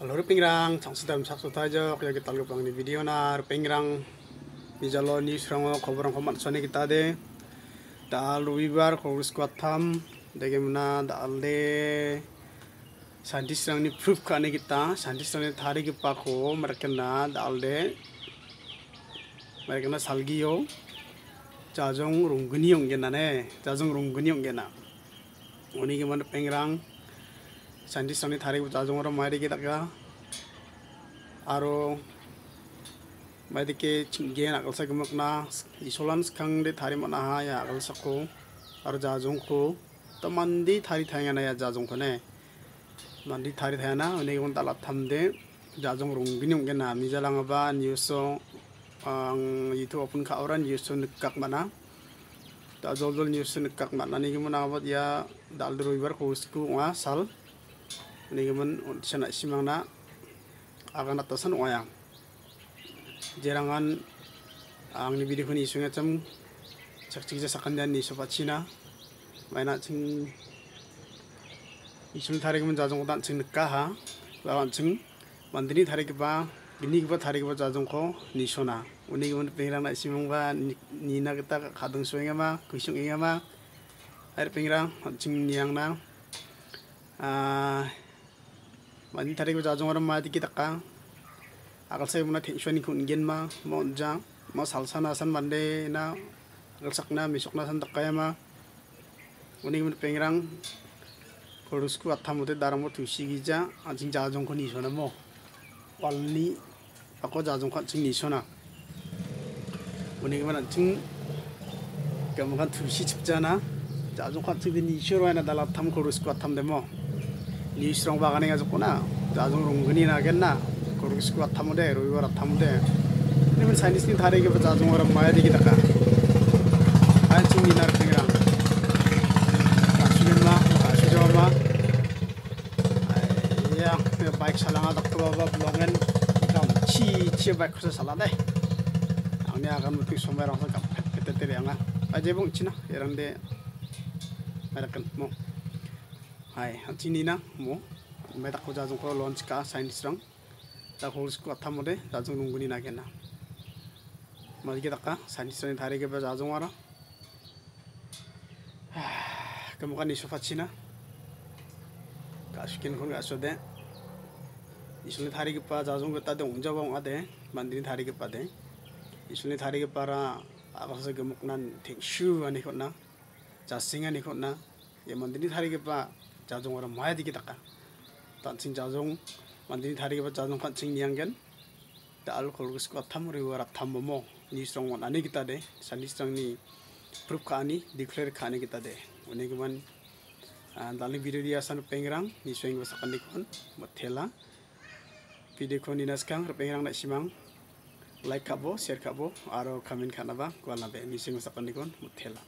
Halo pingrang, chang sedam sak tajo kaya kita lupa di video na pingrang. Di jalo ni serang kobrang komat sone kita de. Da luibar ko squat tham dege mana da alde santi serang ni proof kane kita. Santi serang ni thari ki pa ko mereka na da alde mereka na salgiyo jajong rungguni yong gena ne. Jajong rungguni yong gena. Oni ke mana साइन्टिस्टनि थारिख जाजोंरो और मैदे आरो मायदिके गेन इसलान गमकना इसोलान मना थारि मनाहा या आगलसाखौ आरो को तो मंदी थारी थे ना या जाजोंखौ ने मंदी थारी थाया ना उन्हें उन तालाब थमदे जाजों रुंगिनि उनगे ना मिजालाङाबा निउसो यूट्यूब ओपन खा निउसो निकाक जल जल निउसो निकाक मानानै या दाल रविवार को साल mana da jol jol niuso nekak mana ni ke mana abot dal ruibar ko usku nga sal ini gaman sana simang na akan atasan wayang. Jerangan ang ni bidi kuni sungai cem cak cik jasa kandian ni sobat Cina. Maina cing isul tarik men jajong dan cing nekah ha lawan cing mandiri tarik ba gini ba tarik ba jajong ko ni sona. Uni gaman pengrang na simang ba ni na kita kadung suenga ma kusung inga ma. Air pengrang cing niang na. Ah Manin tari ko jajong orang mati kita ka. Akal saya muna tension ni kungen ma mo jang mo salsa na san mande na akal sak na misok na san takaya ma. Uning mun pengirang korusku athamute daramo tusi gija ajing jajong ko nisona mo. Walni ako jajong ko jing nisona. Uning man at sing kamukan tusi cipjana jajong ko jing nisona na dalam tham korusku atham demo. 리스랑 바가네 가졌구나. 나중 은근히 나겠나? 그렇게 식구 같아무데 로이와 같아무데 그러면 사이니스니 다르게 봐 자중 오라 마야 되기다가. 아침 이날 그냥 아침마? 아침마? 야 그 바이크 살랑아 닥터 그 바바 블롱엔. 담 치치 바이크서 살라네 아니 아간 무티 소매랑 서 갑 그때 때려 양아 아제봉 치나? 이런데. 말아간 뭐. hai hanchi ni na mo me ta ko jajong ko launch ka science rang ta hols ko atham ode jajong nunguni na gena মাজকে টাকা সানি সানি ধারে গেবে যাজং আর কেমকা নিশো পাচ্ছি না কাশকিন খুন গাছ দে ইসলে ধারে গেপা যাজং গেতা দে উঞ্জা বাং আদে বান্দিনি ধারে গেপা দে ইসলে ধারে গেপারা আকাশ গেমুক না ঠিক শু আনি খোনা জাসিং আনি খোনা এ মন্দিনি ধারে গেপা kon jajong orang maya di kita ka tancing jajong mandini thari ke jajong kan cing nianggen da alkohol gus ko tham ri wara tham mo ni strong wan ani kita de sani strong ni proof ka ani declare ka ani kita de uni keman dali video dia san pengrang ni swing basa kan dikon mathela video ko ni naskang pengrang na simang like kabo share kabo aro comment kanaba kwala be ni swing basa kan dikon mathela